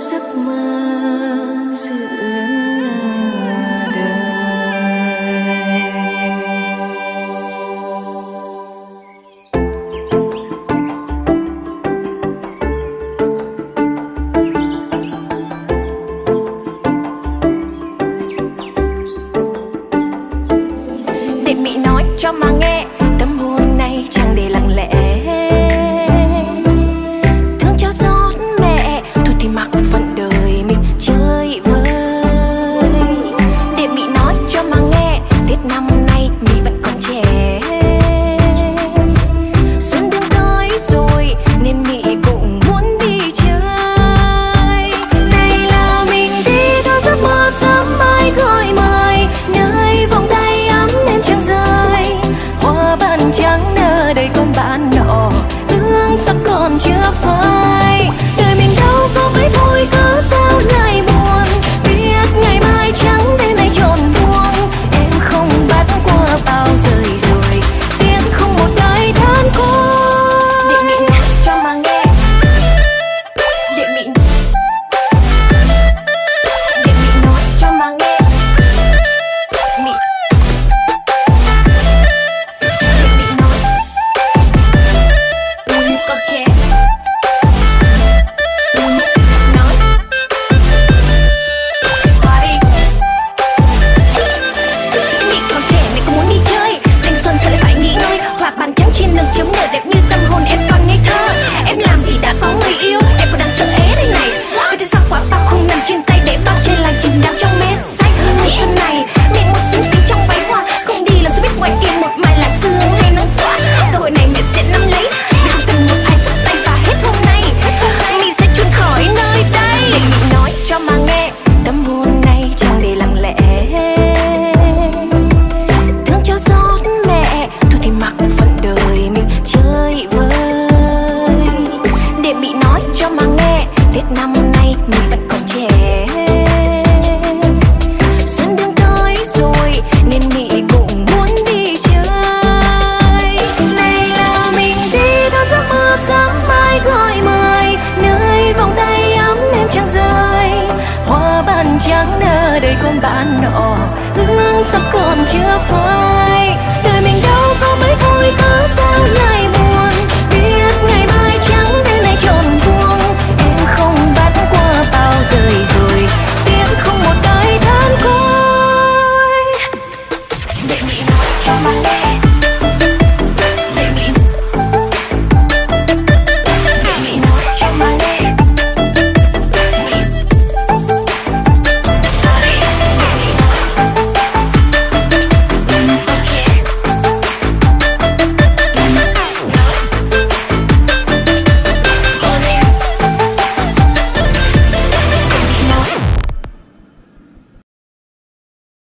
giấc mơ giữa cho mà nghe tâm hồn này chẳng để lặng lẽ. Bạn nọ. Hương sắc còn chưa phai.